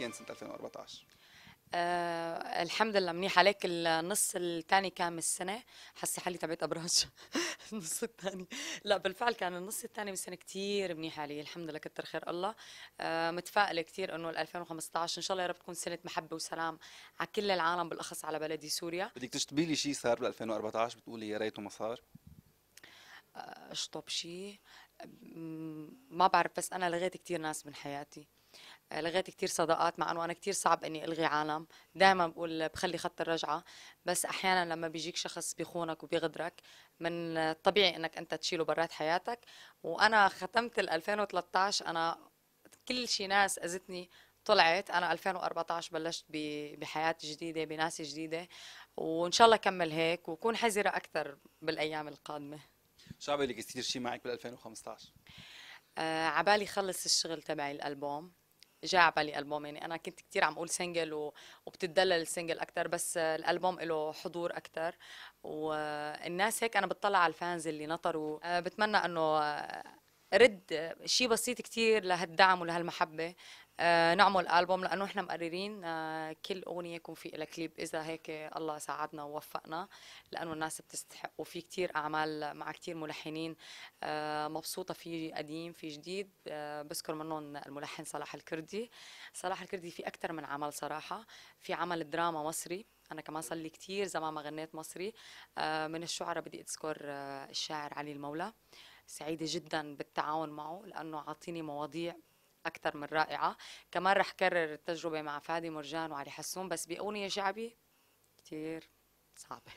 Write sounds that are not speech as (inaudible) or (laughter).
كان سنة 2014 أه الحمد لله منيح عليك. النص الثاني كان من السنة. حسي حالي تبعت أبراج. (laughs) النص الثاني. لا بالفعل كان النص الثاني من السنة. كتير منيح علي. الحمد لله كتر خير الله. أه متفائلة كتير إنه 2015 إن شاء الله يا رب تكون سنة محبة وسلام على كل العالم بالأخص على بلدي سوريا. بدك تشطبي لي شيء صار بال 2014 بتقولي يا ريته ما صار. اشطب شيء ما بعرف بس أنا لغيت كثير ناس من حياتي. لغيت كثير صداقات مع انه أنا كثير صعب إني ألغي عالم. دائما بقول بخلي خط الرجعة. بس أحيانا لما بيجيك شخص بيخونك وبيغدرك من الطبيعي إنك أنت تشيله برات حياتك. وأنا ختمت ال 2013 أنا كل شيء ناس أذتني طلعت. أنا 2014 بلشت بحياة جديدة بناس جديدة. وإن شاء الله كمل هيك وكون حذرة أكثر بالأيام القادمة. شو عبالك يصير شيء معك بال 2015 آه عبالي خلص الشغل تبعي الألبوم. جاء على بالي البوم يعني أنا كنت كثير عم أقول single. وبتدلل ال single أكثر بس الألبوم له حضور أكثر والناس هيك أنا بتطلع على ال fans اللي نطروا آه، بتمنى إنه رد شيء بسيط كثير لهالدعم ولهالمحبة. آه نعمل ألبوم لأنه إحنا مقررين آه كل أغنية يكون في لها كليب. إذا هيك الله ساعدنا ووفقنا لأنه الناس بتستحق. وفي كتير أعمال مع كتير ملحنين. آه مبسوطة في قديم في جديد. آه بذكر منهم الملحن صلاح الكردي. صلاح الكردي في أكثر من عمل صراحة. في عمل دراما مصري. أنا كمان صار لي كثير زمان ما غنيت مصري. آه من الشعراء بدي أذكر آه الشاعر علي المولى. سعيدة جدا بالتعاون معه لأنه عاطيني مواضيع أكثر من رائعة. كمان رح كرر التجربة مع فادي مرجان وعلي حسون بس بأغنية شعبي كتير صعبة.